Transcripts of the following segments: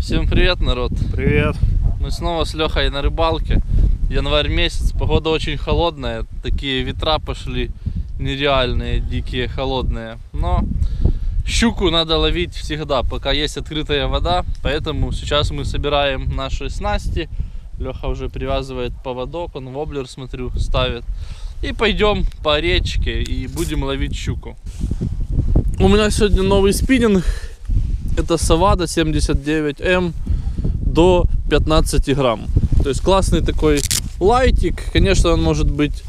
Всем привет, народ! Привет. Мы снова с Лехой на рыбалке. Январь месяц, погода очень холодная, такие ветра пошли нереальные, дикие, холодные. Но щуку надо ловить всегда, пока есть открытая вода, поэтому сейчас мы собираем наши снасти. Леха уже привязывает поводок, он воблер, смотрю, ставит. И пойдем по речке и будем ловить щуку. У меня сегодня новый спиннинг. Это Савада 79М до 15 грамм. То есть классный такой лайтик. Конечно, он может быть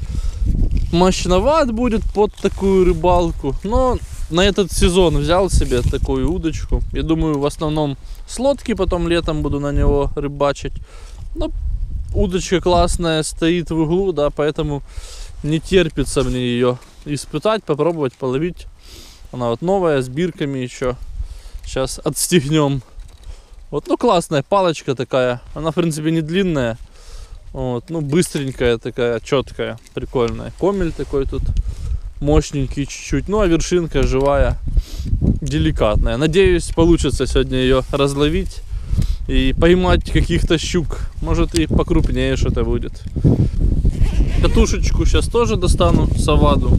мощноват будет под такую рыбалку. Но на этот сезон взял себе такую удочку. Я думаю, в основном с лодки потом летом буду на него рыбачить. Но удочка классная, стоит в углу, да, поэтому не терпится мне ее испытать, попробовать половить. Она вот новая, с бирками еще. Сейчас отстегнем. Вот, ну классная палочка такая. Она, в принципе, не длинная. Вот, ну быстренькая такая, четкая, прикольная. Комель такой тут мощненький чуть-чуть. Ну а вершинка живая, деликатная. Надеюсь, получится сегодня ее разловить и поймать каких-то щук. Может и покрупнее что-то будет. Катушечку сейчас тоже достану, саваду.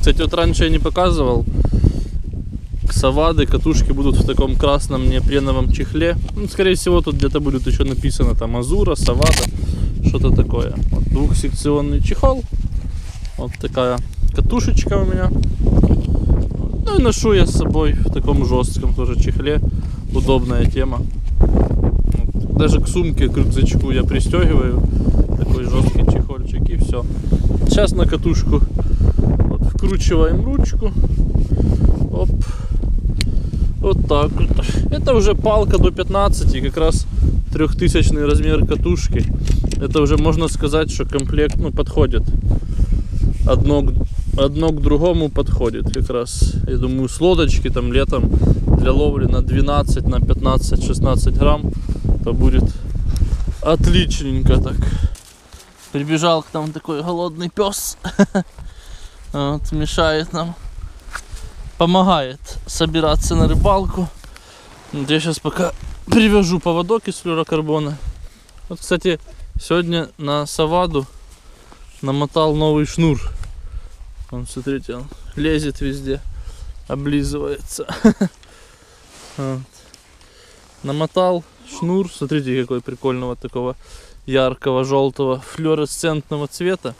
Кстати, вот раньше я не показывал. Савады, катушки будут в таком красном неопреновом чехле. Ну, скорее всего, тут где-то будет еще написано там Азура, Савада, что-то такое. Вот двухсекционный чехол. Вот такая катушечка у меня. Ну и ношу я с собой в таком жестком тоже чехле. Удобная тема. Даже к сумке, к рюкзачку я пристегиваю. Такой жесткий чехольчик и все. Сейчас на катушку вот, вкручиваем ручку. Оп. Вот так вот. Это уже палка до 15, как раз трехтысячный размер катушки. Это уже можно сказать, что комплект ну, подходит. Одно, одно к другому подходит как раз. Я думаю, с лодочки там летом для ловли на 12, на 15, 16 грамм, то будет отличненько так. Прибежал к нам такой голодный пес. Вот, мешает нам помогает собираться на рыбалку. Вот я сейчас пока привяжу поводок из флюрокарбона. Вот, кстати, сегодня на Саваду намотал новый шнур. Вон, смотрите, он лезет везде, облизывается. Намотал шнур, смотрите, какой прикольного такого яркого желтого флуоресцентного цвета.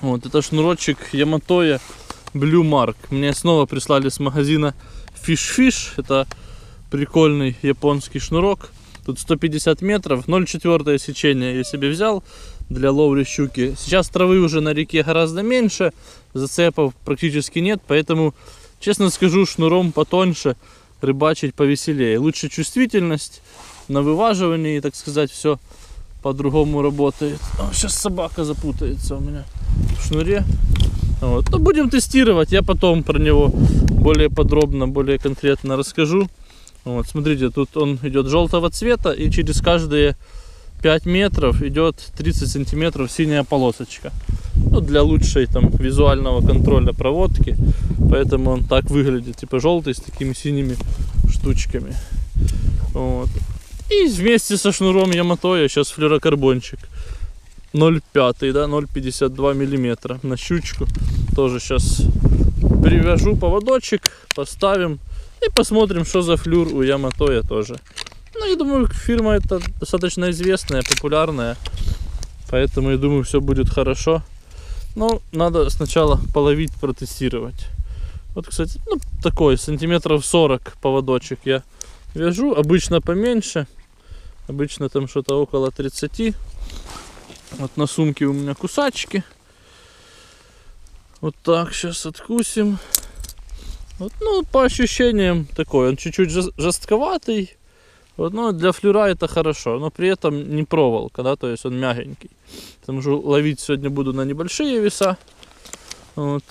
Вот, это шнурочек Яматоя Blue Mark. Мне снова прислали с магазина Fish Fish. Это прикольный японский шнурок. Тут 150 метров, 0,4 сечение я себе взял для ловли щуки. Сейчас травы уже на реке гораздо меньше, зацепов практически нет, поэтому, честно скажу, шнуром потоньше рыбачить повеселее. Лучше чувствительность на вываживании, так сказать, все по-другому работает. О, сейчас собака запутается у меня в шнуре. Вот. Ну, будем тестировать, я потом про него более подробно, более конкретно расскажу. Вот, смотрите, тут он идет желтого цвета и через каждые 5 метров идет 30 сантиметров синяя полосочка. Ну, для лучшей там визуального контроля проводки. Поэтому он так выглядит, типа желтый с такими синими штучками. Вот. И вместе со шнуром Ямато я сейчас флюрокарбончик. 0,5, да, 0,52 миллиметра на щучку. Тоже сейчас привяжу поводочек, поставим и посмотрим, что за флюр у Яматоя тоже. Ну, я думаю, фирма это достаточно известная, популярная. Поэтому я думаю, все будет хорошо. Но надо сначала половить, протестировать. Вот, кстати, ну, такой, сантиметров 40 поводочек я вяжу. Обычно поменьше. Обычно там что-то около 30. Вот на сумке у меня кусачки. Вот так сейчас откусим. Вот, ну, по ощущениям такой, он чуть-чуть жест- жестковатый. Вот, но для флюра это хорошо, но при этом не проволока, да, то есть он мягенький. Потому что ловить сегодня буду на небольшие веса. Вот.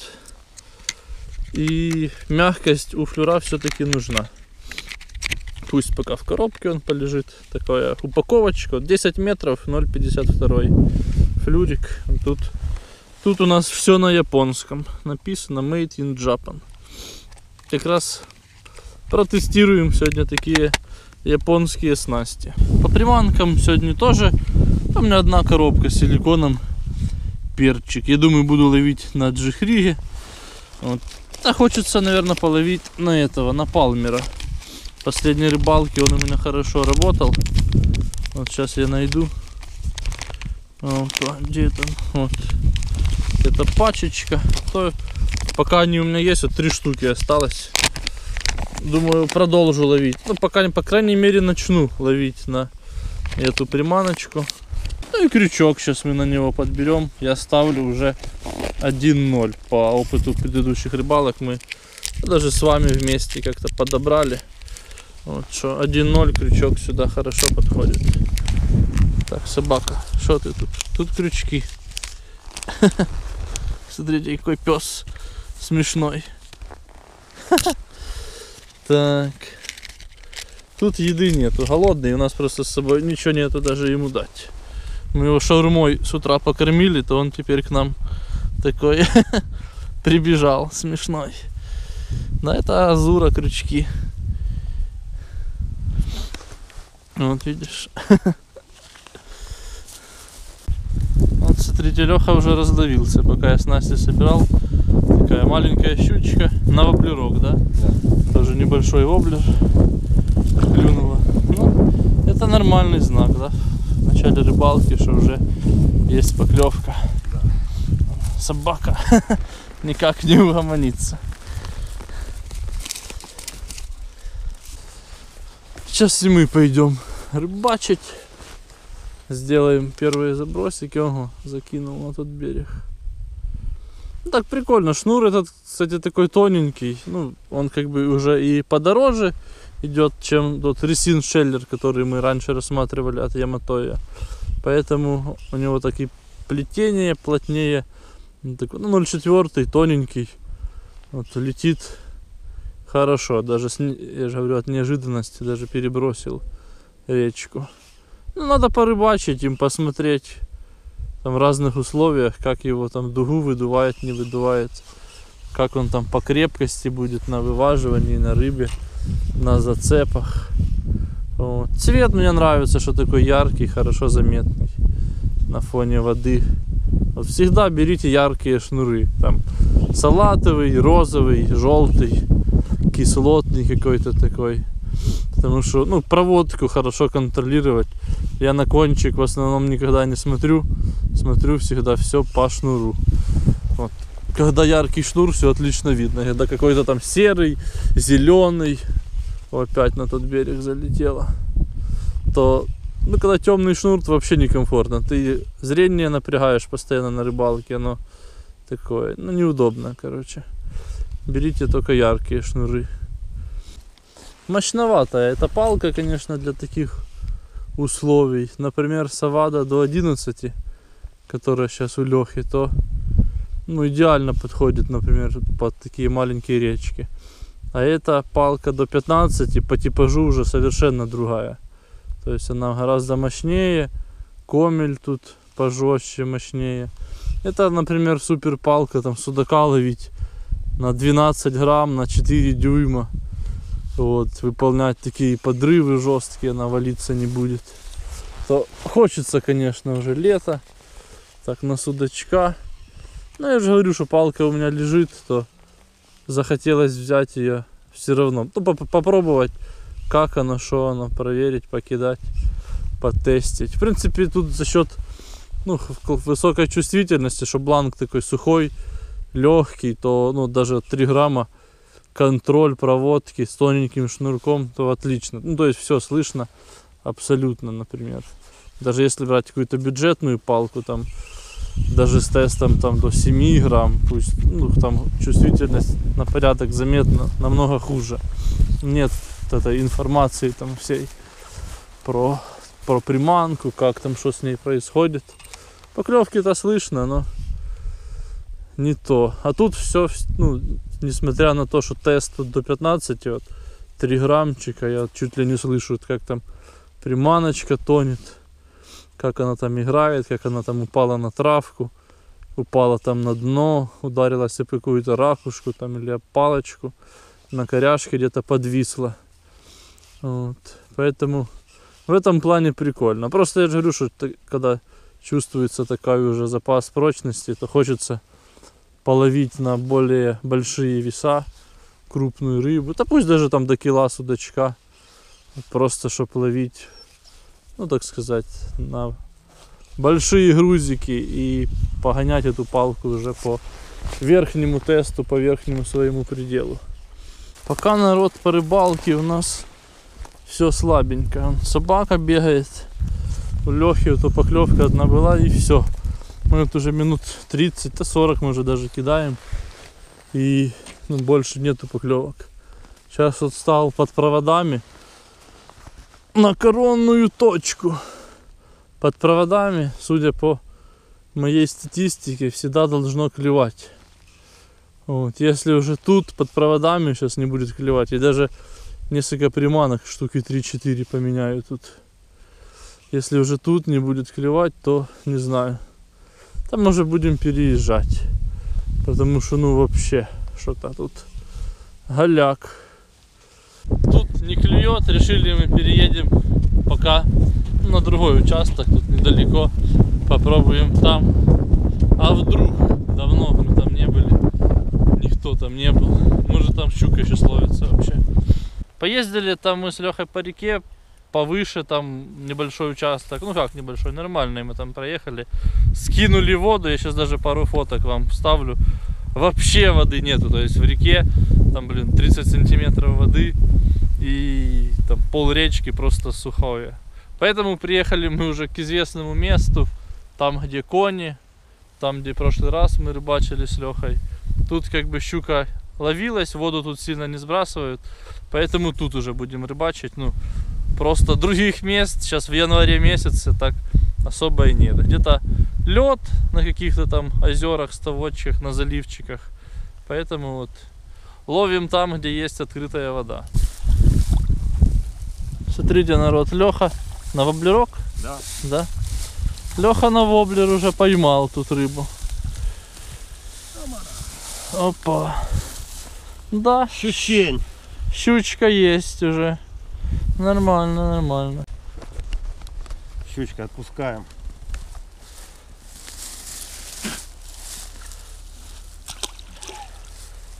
И мягкость у флюра все-таки нужна. Пусть пока в коробке он полежит. Такая упаковочка. Вот 10 метров, 0,52 флюрик. Тут, тут у нас все на японском. Написано Made in Japan. Как раз протестируем сегодня такие японские снасти. По приманкам сегодня тоже. У меня одна коробка с силиконом. Перчик. Я думаю, буду ловить на джихриге. Вот. А хочется, наверное, половить на этого, на палмера. Последней рыбалки он у меня хорошо работал. Вот сейчас я найду. Вот, а где там? Вот. Это пачечка. То, пока они у меня есть, вот три штуки осталось. Думаю, продолжу ловить. Ну, пока, по крайней мере, начну ловить на эту приманочку. Ну и крючок сейчас мы на него подберем. Я ставлю уже 1-0 по опыту предыдущих рыбалок. Мы даже с вами вместе как-то подобрали. Вот что 1-0 крючок сюда хорошо подходит. Так, собака, что ты тут? Тут крючки. Смотрите, какой пес смешной. Так. Тут еды нету, голодный, у нас просто с собой ничего нету даже ему дать. Мы его шаурмой с утра покормили, то он теперь к нам такой прибежал, смешной. Да, это азура крючки. Вот видишь. Вот смотрите, Леха уже раздавился, пока я с Настей собирал. Такая маленькая щучка на воблерок, да? Да. Тоже небольшой воблер клюнула. Ну, это нормальный знак, да? В начале рыбалки, что уже есть поклевка. Собака никак не угомонится. Сейчас и мы пойдем рыбачить. Сделаем первые забросики. Ого, закинул на тот берег. Ну, так прикольно. Шнур этот, кстати, такой тоненький. Ну, он как бы уже и подороже идет, чем тот ресин шеллер, который мы раньше рассматривали от Яматоя. Поэтому у него такие плетения плотнее. Такой, ну, 0,4 тоненький. Вот, летит хорошо. Даже, я же говорю, от неожиданности даже перебросил речку. Ну, надо порыбачить им, посмотреть там в разных условиях, как его там дугу выдувает, не выдувает, как он там по крепкости будет на вываживании, на рыбе, на зацепах. Вот. Цвет мне нравится, что такой яркий, хорошо заметный на фоне воды. Вот всегда берите яркие шнуры. Там салатовый, розовый, желтый, кислотный какой-то такой. Потому что, ну, проводку хорошо контролировать. Я на кончик в основном никогда не смотрю. Смотрю всегда все по шнуру. Вот. Когда яркий шнур, все отлично видно. Когда какой-то там серый, зеленый, опять на тот берег залетело, то ну, когда темный шнур, то вообще некомфортно. Ты зрение напрягаешь постоянно на рыбалке, оно такое, ну, неудобно, короче. Берите только яркие шнуры. Мощноватая эта палка, конечно, для таких условий. Например, Савада до 11, которая сейчас у Лехи, то ну, идеально подходит, например, под такие маленькие речки. А эта палка до 15 по типажу уже совершенно другая. То есть она гораздо мощнее, комель тут пожестче, мощнее. Это, например, супер палка, там судака ловить на 12 грамм, на 4 дюйма. Вот, выполнять такие подрывы жесткие, она валиться не будет. То хочется, конечно, уже лето. Так, на судачка. Ну, я же говорю, что палка у меня лежит, то захотелось взять ее все равно. Ну, поп- попробовать, как оно, что оно, проверить, покидать, потестить. В принципе, тут за счет ну, высокой чувствительности, что бланк такой сухой, легкий, то ну, даже 3 грамма контроль проводки с тоненьким шнурком, то отлично. Ну, то есть все слышно абсолютно, например. Даже если брать какую-то бюджетную палку, там, даже с тестом там до 7 грамм, пусть, ну, там чувствительность на порядок заметно намного хуже. Нет этой информации там всей про, про приманку, как там, что с ней происходит. Поклевки-то слышно, но не то. А тут все, ну, несмотря на то, что тест тут до 15, вот 3 граммчика, я чуть ли не слышу, как там приманочка тонет, как она там играет, как она там упала на травку, упала там на дно, ударилась об какую-то ракушку там или палочку, на коряшке где-то подвисла. Вот. Поэтому в этом плане прикольно. Просто я же говорю, что когда чувствуется такой уже запас прочности, то хочется половить на более большие веса, крупную рыбу. Да пусть даже там до кила судачка. Просто чтобы ловить, ну так сказать, на большие грузики и погонять эту палку уже по верхнему тесту, по верхнему своему пределу. Пока народ по рыбалке у нас все слабенько. Собака бегает. У Лехи то поклевка одна была и все. Мы вот уже минут 30, то 40 мы уже даже кидаем. И ну, больше нету поклевок. Сейчас вот стал под проводами на коронную точку. Под проводами, судя по моей статистике, всегда должно клевать. Вот, если уже тут под проводами сейчас не будет клевать, и даже несколько приманок, штуки 3-4 поменяю тут. Если уже тут не будет клевать, то не знаю. Там может будем переезжать. Потому что ну вообще что-то тут голяк. Тут не клюет, решили мы переедем пока на другой участок, тут недалеко. Попробуем там. А вдруг? Давно мы там не были. Никто там не был. Может там щука еще словится вообще. Поездили там мы с Лехой по реке, повыше там небольшой участок. Ну как небольшой, нормальный мы там проехали. Скинули воду, я сейчас даже пару фоток вам вставлю. Вообще воды нету, то есть в реке там, блин, 30 сантиметров воды и там пол речки просто сухое. Поэтому приехали мы уже к известному месту, там где кони, там где в прошлый раз мы рыбачили с Лехой. Тут как бы щука ловилась, воду тут сильно не сбрасывают, поэтому тут уже будем рыбачить. Ну, просто других мест сейчас в январе месяце так особо и нет. Где-то лед на каких-то там озерах, ставочках, на заливчиках. Поэтому вот ловим там, где есть открытая вода. Смотрите, народ, Леха на воблерок, Да. да? Леха на воблер уже поймал тут рыбу. Опа. Да, Щучень. щучка есть уже. Нормально, нормально. Щучка отпускаем.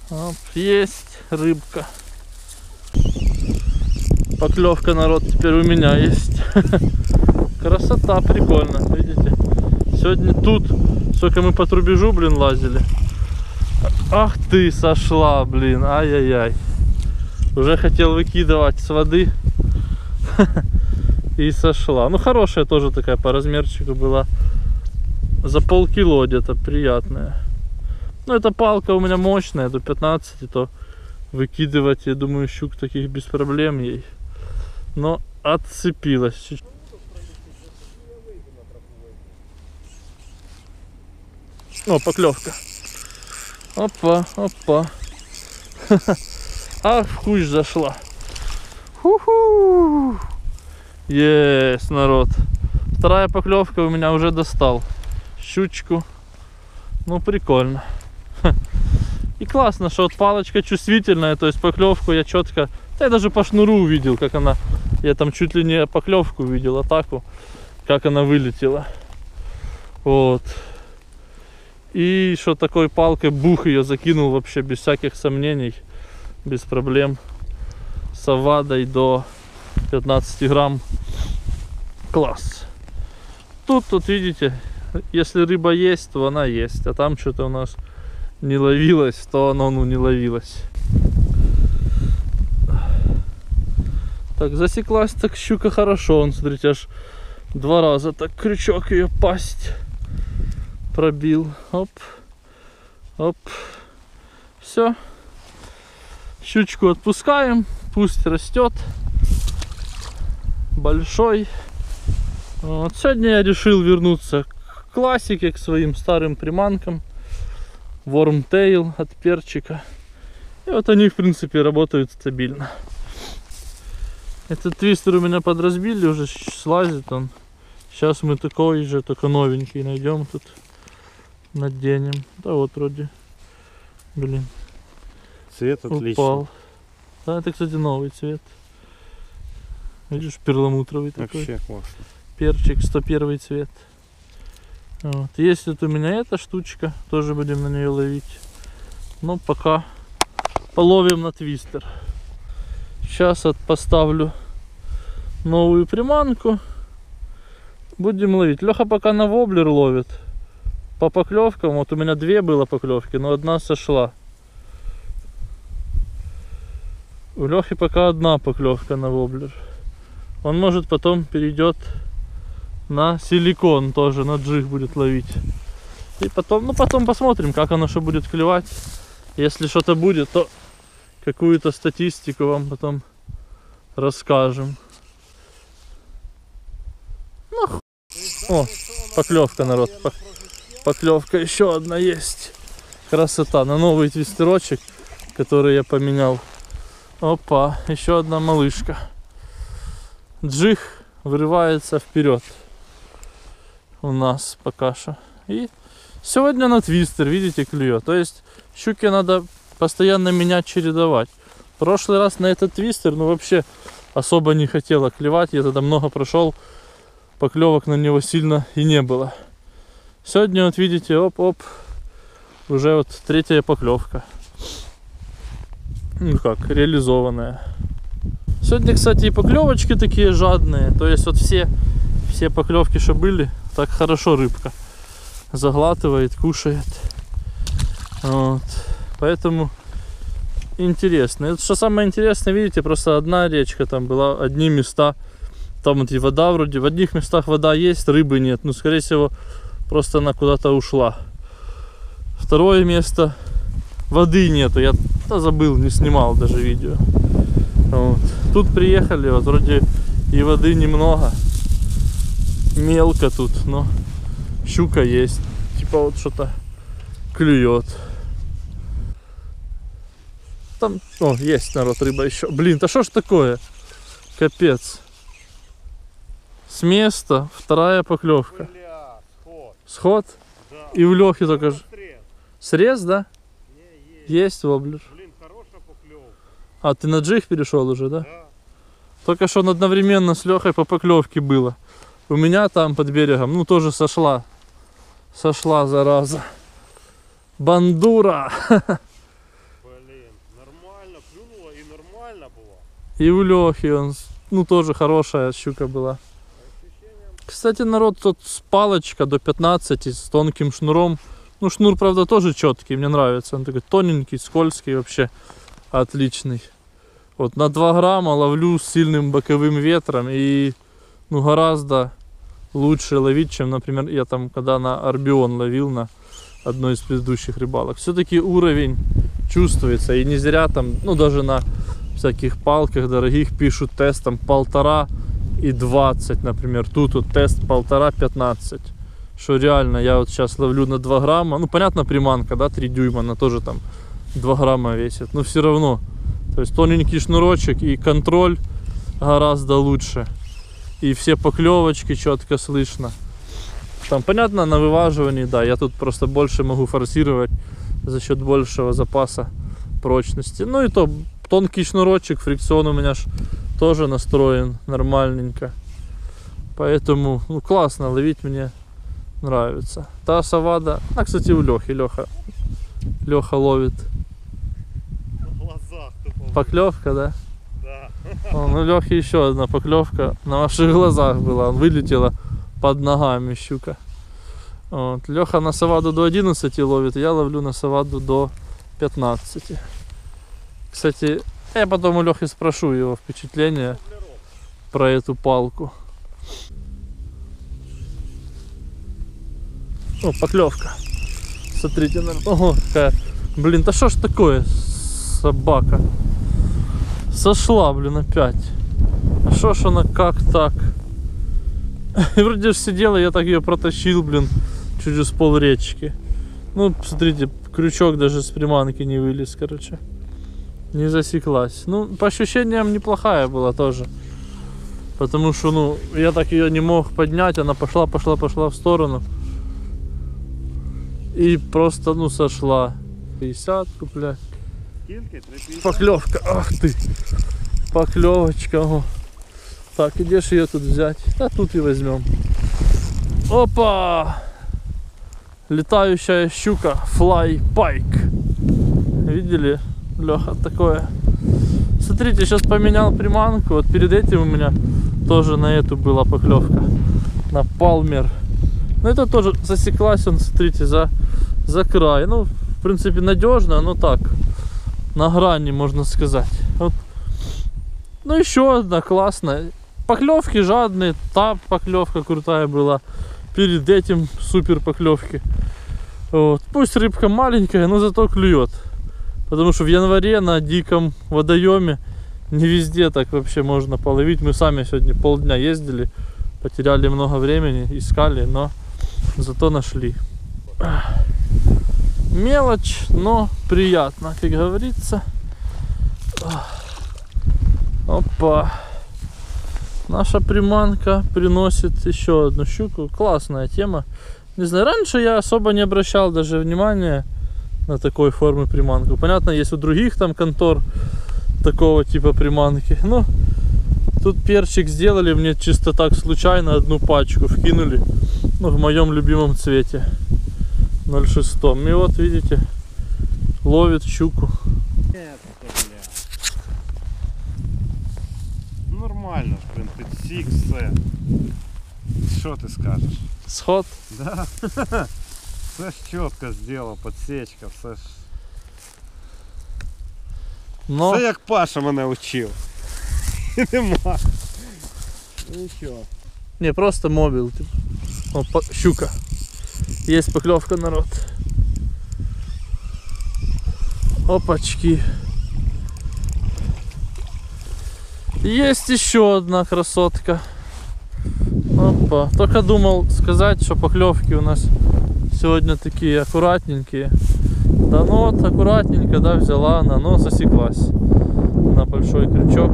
Оп, есть рыбка. Поклевка, народ, теперь у меня есть. Красота, прикольно, видите? Сегодня тут, сколько мы по трубежу, блин, лазили. Ах ты, сошла, блин, ай-яй-яй. Уже хотел выкидывать с воды. И сошла. Ну, хорошая тоже такая по размерчику была. За полкило где-то, приятная. Ну, эта палка у меня мощная, до 15, то выкидывать, я думаю, щук таких без проблем ей. Но отцепилась. О, поклевка. Опа, опа. Ах, в куш зашла. Ху-ху. Есть, народ. Вторая поклевка у меня уже достал. Щучку. Ну, прикольно. И классно, что вот палочка чувствительная, то есть поклевку я четко, да я даже по шнуру увидел, как она, я там чуть ли не поклевку увидел, атаку, как она вылетела. Вот. И что такой палкой бух ее закинул вообще без всяких сомнений, без проблем. С авадой до 15 грамм. Класс. Тут, тут видите, если рыба есть, то она есть, а там что-то у нас не ловилось, то оно ну не ловилось. Так, засеклась так щука хорошо, он, смотрите, аж два раза так крючок ее пасть пробил. Оп, оп. Все. Щучку отпускаем, пусть растет. Большой. Вот сегодня я решил вернуться к классике, к своим старым приманкам. Wormtail от перчика. И вот они, в принципе, работают стабильно. Этот твистер у меня подразбили, уже слазит он. Сейчас мы такой же, только новенький найдем тут. Наденем. Да вот вроде. Блин, Цвет отличный. упал. Да, это, кстати, новый цвет. Видишь, перламутровый такой. Вообще классно. Перчик 101 цвет. Вот. Есть вот у меня эта штучка, тоже будем на нее ловить. Но пока половим на твистер. Сейчас от поставлю новую приманку. Будем ловить. Леха пока на воблер ловит. По поклевкам, вот у меня две было поклевки, но одна сошла. У Лехи пока одна поклевка на воблер. Он может потом перейдет на силикон тоже, на джиг будет ловить. И потом, ну потом посмотрим, как оно что будет клевать. Если что-то будет, то какую-то статистику вам потом расскажем. Ну, ху- О, поклевка, народ. пок- Поклевка еще одна есть. Красота. На новый твистерочек, который я поменял. Опа, еще одна малышка. Джих вырывается вперед у нас пока что. И сегодня на твистер, видите, клюет. То есть щуки надо постоянно менять, чередовать. Прошлый раз на этот твистер, ну вообще особо не хотела клевать. Я тогда много прошел, поклевок на него сильно и не было. Сегодня вот видите, оп-оп, уже вот третья поклевка. Ну как, реализованная. Сегодня, кстати, и поклевочки такие жадные. То есть вот все, все поклевки, что были, так хорошо рыбка заглатывает, кушает. Вот. Поэтому интересно. Это что самое интересное, видите, просто одна речка там была, одни места. Там вот и вода вроде, в одних местах вода есть, рыбы нет. Ну, скорее всего, просто она куда-то ушла. Второе место, воды нету. Я да, забыл, не снимал даже видео. Вот. Тут приехали, вот вроде и воды немного. Мелко тут, но щука есть. Типа вот что-то клюет. Там, о, есть народ, рыба еще. Блин, да что ж такое? Капец. С места вторая поклевка. Бля, сход. Сход. Да. И в Лехе только же. Срез, да? Есть. Воблер. Блин, хорошая поклевка. А, ты на джиг перешел уже, да? Да. Только что он одновременно с Лехой по поклевке было. У меня там под берегом, ну тоже сошла. Сошла, зараза. Бандура. Блин, нормально клюнула и нормально была. И у Лехи он, ну тоже хорошая щука была. Кстати, народ, тут с палочка до 15 с тонким шнуром. Ну, шнур, правда, тоже четкий, мне нравится. Он такой тоненький, скользкий, вообще отличный. Вот на 2 грамма ловлю с сильным боковым ветром и ну, гораздо лучше ловить, чем, например, я там, когда на Арбион ловил на одной из предыдущих рыбалок. Все-таки уровень чувствуется, и не зря там, ну, даже на всяких палках дорогих пишут тест там полтора и 20, например. Тут вот тест полтора 15. Что реально, я вот сейчас ловлю на 2 грамма. Ну, понятно, приманка, да, 3 дюйма, она тоже там 2 грамма весит. Но все равно. То есть тоненький шнурочек и контроль гораздо лучше. И все поклевочки четко слышно. Там, понятно, на вываживании, да, я тут просто больше могу форсировать за счет большего запаса прочности. Ну и то, тонкий шнурочек, фрикцион у меня ж тоже настроен нормальненько. Поэтому, ну, классно ловить мне нравится. Та савада, а, кстати, у Лехи, Леха, Леха ловит. в глазах тупо. Поклевка, да? Да. О, ну, Лехи еще одна поклевка на ваших глазах была. Он вылетела под ногами щука. Вот. Леха на саваду до 11 ловит, я ловлю на саваду до 15. Кстати, я потом у Лехи спрошу его впечатление про эту палку. О, поклевка. Смотрите, на... Ого, какая. Блин, да что ж такое, собака? Сошла, блин, опять. А что ж она как так? И вроде же сидела, я так ее протащил, блин, через пол речки. Ну, смотрите, крючок даже с приманки не вылез, короче. Не засеклась. Ну, по ощущениям неплохая была тоже. Потому что, ну, я так ее не мог поднять, она пошла, пошла, пошла в сторону. И просто, ну, сошла. 50 блядь. Скільки? 350? Поклевка, ах ты. Поклевочка, о. Так, и где ж ее тут взять? Да тут и возьмем. Опа! Летающая щука Fly Pike. Видели, Леха, такое? Смотрите, сейчас поменял приманку. Вот перед этим у меня тоже на эту была поклевка. На Палмер. Ну это тоже засеклась он, смотрите, за, за край. Ну, в принципе, надежно, но так. На грани, можно сказать. Вот. Ну, еще одна классная. Поклевки жадные. Та поклевка крутая была. Перед этим супер поклевки. Вот. Пусть рыбка маленькая, но зато клюет. Потому что в январе на диком водоеме не везде так вообще можно половить. Мы сами сегодня полдня ездили, потеряли много времени, искали, но зато нашли. Мелочь, но приятно, как говорится. Опа. Наша приманка приносит еще одну щуку. Классная тема. Не знаю, раньше я особо не обращал даже внимания на такой формы приманку. Понятно, есть у других там контор такого типа приманки. Но тут перчик сделали, мне чисто так случайно одну пачку вкинули Ну, в моем любимом цвете. 06. И вот видите, ловит щуку. Нет, бля. Нормально, в принципі, сік все. Що ти скажеш? Сход. Да. Все ж чітко зробив, подсечка, все ж. Но Все як Паша мене учив. І нема. Ну нічого. не просто мобил. Типа. О, щука. Есть поклевка, народ. Опачки. Есть еще одна красотка. Опа. Только думал сказать, что поклевки у нас сегодня такие аккуратненькие. Да ну вот аккуратненько, да, взяла она, но засеклась на большой крючок.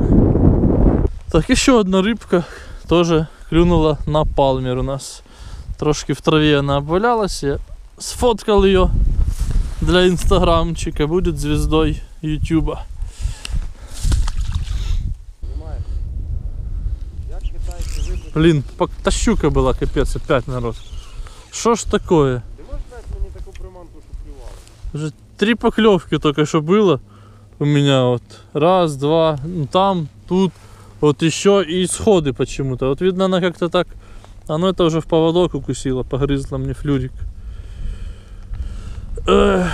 Так, еще одна рыбка тоже клюнула на палмер у нас. Трошки в траве она обвалялась. Я сфоткал ее для инстаграмчика. Будет звездой ютуба. Понимаєш? Як китайці вибрали? Блин, пак- та щука была, капец, опять народ. Что ж такое? Ти можеш дати мені таку приманку, що клювала? Уже три поклевки только что было у меня вот. Раз, два, ну, там, тут, вот еще и сходы почему-то. Вот видно она как-то так, оно это уже в поводок укусило, погрызла мне флюрик. Эх.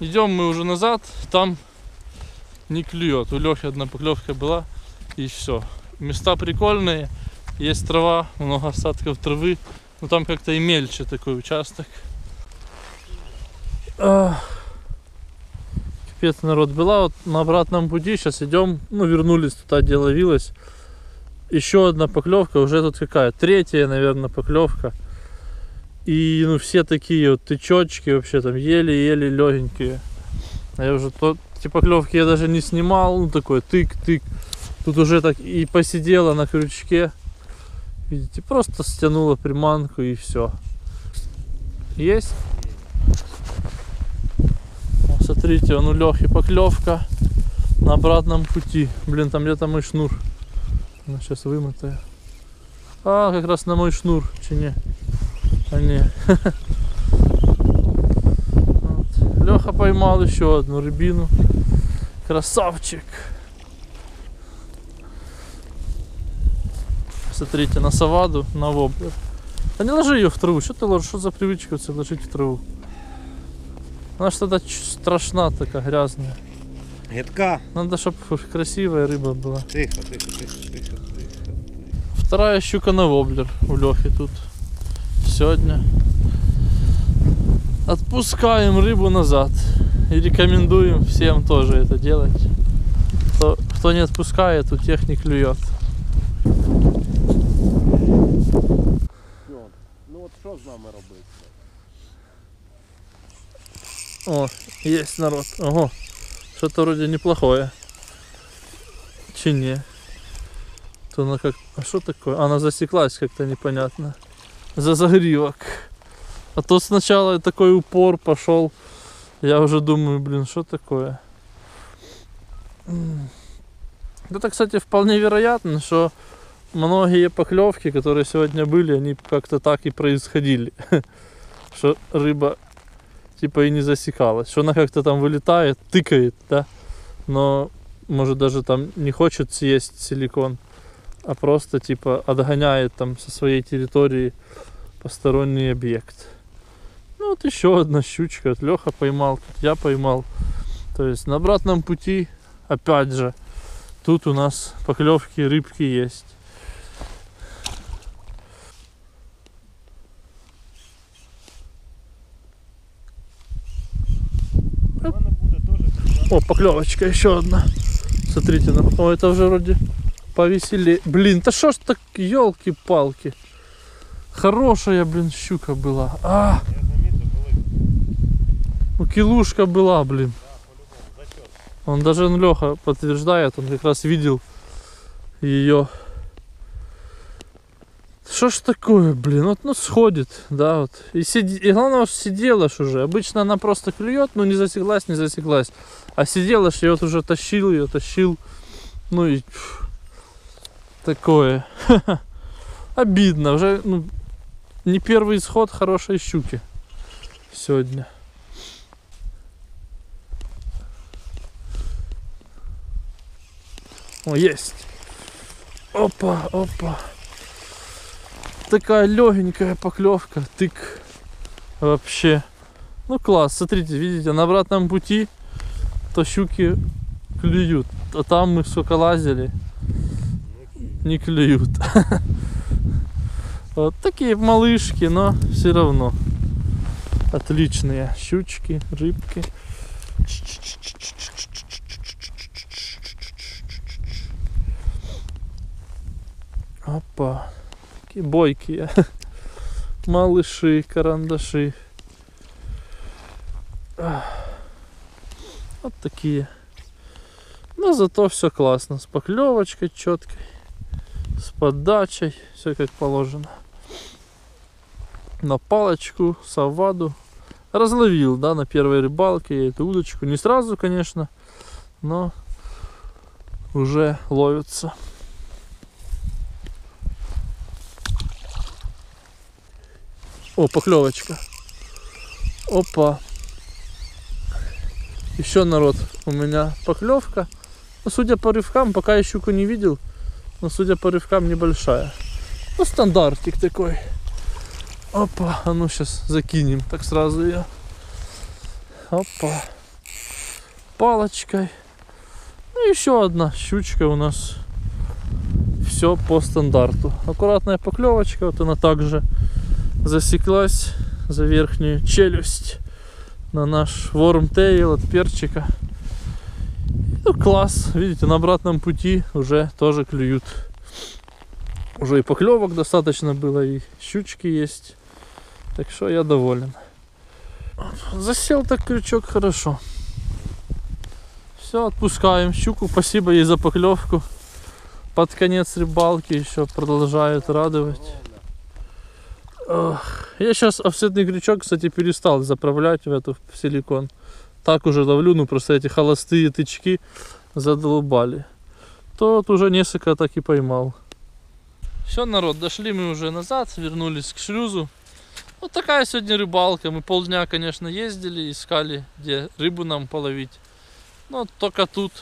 Идем мы уже назад, там не клюет. У Лехи одна поклевка была и все. Места прикольные, есть трава, много остатков травы, но там как-то и мельче такой участок. Ах. Капец, народ, была вот на обратном пути, сейчас идем, ну, вернулись туда, где ловилась. Еще одна поклевка, уже тут какая? Третья, наверное, поклевка. И, ну, все такие вот тычочки вообще там еле-еле легенькие. А я уже то, эти поклевки я даже не снимал, ну, такой тык-тык. Тут уже так и посидела на крючке. Видите, просто стянула приманку и все. Есть? О, Смотрите, он у Лехи поклевка на обратном пути. Блин, там где-то мой шнур. Она сейчас вымотаю. А, раз на мой шнур, чи не? А. Вот. Леха поймал еще одну рыбину. Красавчик. Смотрите, на саваду, на воблер. Да не ложи ее в траву. Что ты ложишь? Что за привычка это ложить в траву? Она ж тогда ч- страшна такая грязная. Гидка. Надо, чтобы красивая рыба была. Тихо, тихо, тихо, тихо, тихо. Вторая щука на воблер у Лехи тут сегодня. Отпускаем рыбу назад. И рекомендуем всем тоже это делать. Кто, кто не отпускает, у тех не клюет. Ну от що з нами робити? О, есть народ. Ого, что-то вроде неплохое. Чи не? То она как... А что такое? Она засеклась как-то непонятно. За загривок. А то сначала такой упор пошел. Я уже думаю, блин, что такое? Это, кстати, вполне вероятно, что многие поклевки, которые сегодня были, они как-то так и происходили. Что рыба типа и не засекалась. Что она как-то там вылетает, тыкает, да, но может даже там не хочет съесть силикон, а просто типа отгоняет там со своей территории посторонний объект. Ну вот еще одна щучка, вот Леха поймал, тут я поймал. То есть на обратном пути, опять же, тут у нас поклевки, рыбки есть. У мене буде теж О, поклевочка еще одна. Смотрите, ну, о, это уже вроде повеселее. Блин, да что ж так, елки-палки. Хорошая, блин, щука была. А, ну килушка была, блин. Он даже он, Леха подтверждает, он как раз видел ее. Что ж такое, блин, вот ну сходит, да, вот. И, сиди... и главное, сидела ж уже. Обычно она просто клюет, ну не засеклась, не засеклась. А сидела ж, я вот уже тащил ее, тащил. Ну и такое. Обидно, уже ну, не первый исход хорошей щуки сегодня. О, есть. Опа, опа. Такая легенькая поклевка, тык. Вообще. Ну класс, смотрите, видите, на обратном пути то щуки клюют. А там мы сколько лазили, не клюют. Вот такие малышки, но все равно отличные щучки, рыбки. Опа. Такие бойкие. Малыши, карандаши. Ах. Вот такие. Но зато все классно. С поклевочкой четкой. С подачей. Все как положено. На палочку, саваду. Разловил, да, на первой рыбалке эту удочку. Не сразу, конечно. Но уже ловится. О, поклевочка. Опа. Еще народ, у меня поклевка. Ну, судя по рывкам, пока я щуку не видел, но судя по рывкам небольшая. Ну, стандартик такой. Опа, а ну сейчас закинем так сразу ее. Опа. Палочкой. Ну, еще одна щучка у нас. Все по стандарту. Аккуратная поклевочка, вот она также засеклась за верхнюю челюсть на наш вормтейл от перчика. Ну класс, видите, на обратном пути уже тоже клюют. Уже и поклевок достаточно было, и щучки есть. Так что я доволен. Засел так крючок хорошо. Все, отпускаем щуку. Спасибо ей за поклевку. Под конец рыбалки еще продолжает радовать. Я сейчас офсетный крючок, кстати, перестал заправлять в эту в силикон. Так уже ловлю, ну просто эти холостые тычки задолбали. Тот уже несколько так и поймал. Все, народ, дошли мы уже назад, вернулись к шлюзу. Вот такая сегодня рыбалка. Мы полдня, конечно, ездили, искали, где рыбу нам половить. Но только тут,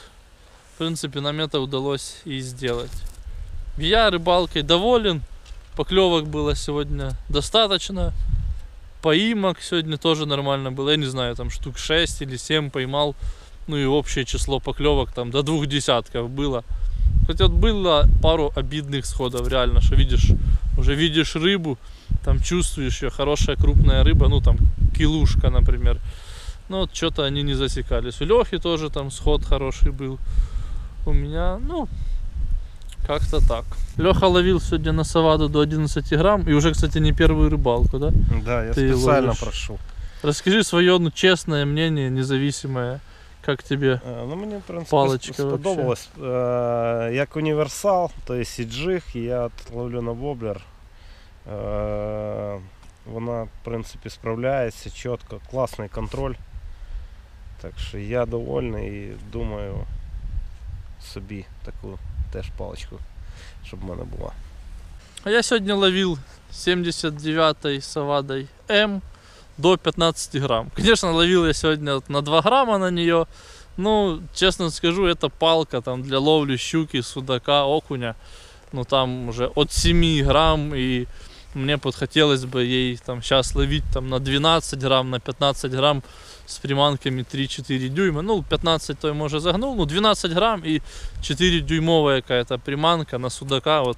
в принципе, нам это удалось и сделать. Я рыбалкой доволен. Поклевок было сегодня достаточно. Поимок сегодня тоже нормально было. Я не знаю, там штук 6 или 7 поймал. Ну и общее число поклевок там до двух десятков было. Хотя вот было пару обидных сходов, реально, что видишь, уже видишь рыбу, там чувствуешь ее, хорошая крупная рыба, ну там килушка, например. Но вот что-то они не засекались. У Лехи тоже там сход хороший был. У меня, ну, как-то так. Леха ловил сегодня на саваду до 11 грамм. И уже, кстати, не первую рыбалку, да? Да, я Ты специально ловишь. прошу. Расскажи свое ну, честное мнение, независимое. Как тебе? Е, Ну, мені, в принципі, Паличка сп- сподобалось. Е, Як універсал, то є сіджиг, я от ловлю на воблер. Е, Вона, в принципі, справляється чітко, класний контроль. Так що я довольний і думаю, собі таку теж паличку, щоб в мене була. А я сегодня ловил 79-й савадой М до 15 грамм. Конечно, ловил я сегодня вот на 2 грамма на нее. Ну, честно скажу, это палка там для ловли щуки, судака, окуня. Ну, там уже от 7 грамм и мне подхотелось бы ей там сейчас ловить там на 12 грамм, на 15 грамм с приманками 3-4 дюйма. Ну, 15 то я может загнул, ну 12 грамм и 4 дюймовая какая-то приманка на судака. Вот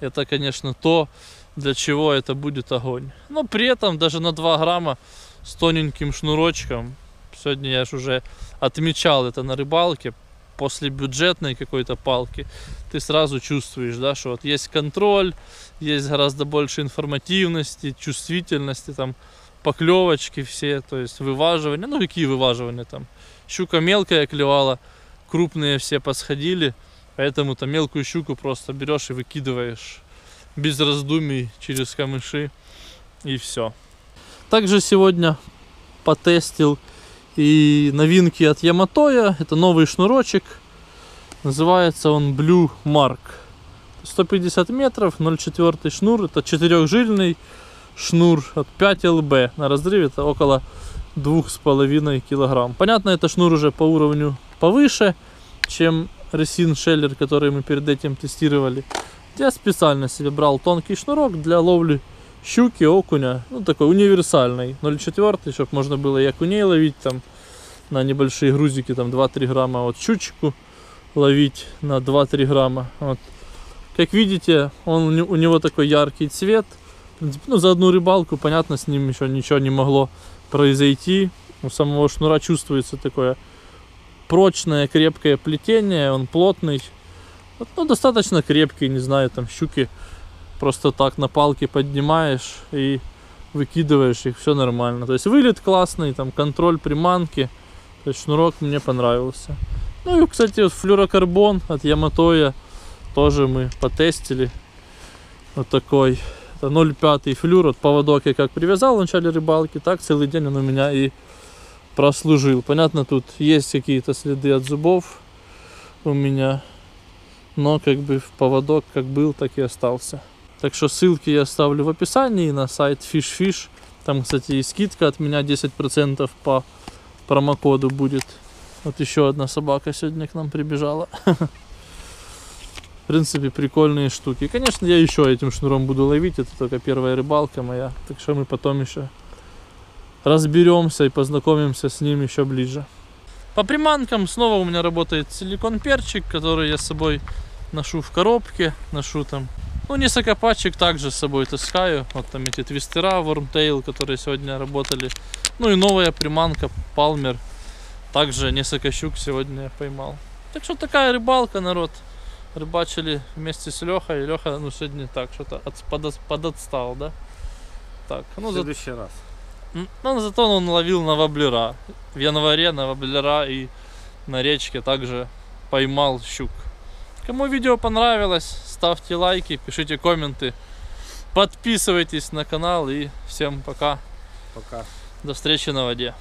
это, конечно, то, для чего это будет огонь. Но при этом даже на 2 грамма с тоненьким шнурочком, сегодня я же уже отмечал это на рыбалке, после бюджетной какой-то палки, ты сразу чувствуешь, да, что вот есть контроль, есть гораздо больше информативности, чувствительности, там, поклевочки все, то есть вываживания, ну какие вываживания там, щука мелкая клевала, крупные все посходили, поэтому там мелкую щуку просто берешь и выкидываешь без раздумий через камыши и все. Также сегодня потестил и новинки от Яматоя. Это новый шнурочек. Называется он Blue Mark. 150 метров, 0,4 шнур. Это четырехжильный шнур от 5 ЛБ. На разрыве это около 2,5 килограмм. Понятно, это шнур уже по уровню повыше, чем Ресин Шеллер, который мы перед этим тестировали. Я специально себе брал тонкий шнурок для ловли щуки, окуня. Ну, такой универсальный. 0,4, чтобы можно было и окуней ловить там на небольшие грузики, там 2-3 грамма. Вот щучку ловить на 2-3 грамма. Вот. Как видите, он, у не- у него такой яркий цвет. Ну, за одну рыбалку, понятно, с ним еще ничего не могло произойти. У самого шнура чувствуется такое прочное, крепкое плетение. Он плотный. Ну, достаточно крепкий, не знаю, там щуки просто так на палке поднимаешь и выкидываешь их, все нормально. То есть вылет классный, там контроль приманки. То есть шнурок мне понравился. Ну и, кстати, вот флюрокарбон от Яматоя тоже мы потестили. Вот такой. Это 0,5 флюр. Вот поводок я как привязал в начале рыбалки, так целый день он у меня и прослужил. Понятно, тут есть какие-то следы от зубов у меня. Но как бы поводок как был, так и остался. Так что ссылки я оставлю в описании на сайт FishFish. Там, кстати, и скидка от меня 10% по промокоду будет. Вот еще одна собака сегодня к нам прибежала. В принципе, прикольные штуки. Конечно, я еще этим шнуром буду ловить. Это только первая рыбалка моя. Так что мы потом еще разберемся и познакомимся с ним еще ближе. По приманкам снова у меня работает силикон перчик, который я с собой ношу в коробке, ношу там. Ну, несколько пачек также с собой таскаю. Вот там эти твистера Wormtail, которые сегодня работали. Ну и новая приманка Palmer. Также несколько щук сегодня я поймал. Так что такая рыбалка, народ. Рыбачили вместе с Лехой. Леха, ну, сегодня так, что-то от, подо- подотстал, да? Так, ну, В за- следующий раз. М, Ну, зато он ловил на воблера. В январе на воблера и на речке также поймал щук. Кому видео понравилось, ставьте лайки, пишите комменты, подписывайтесь на канал и всем пока. Пока. До встречи на воде.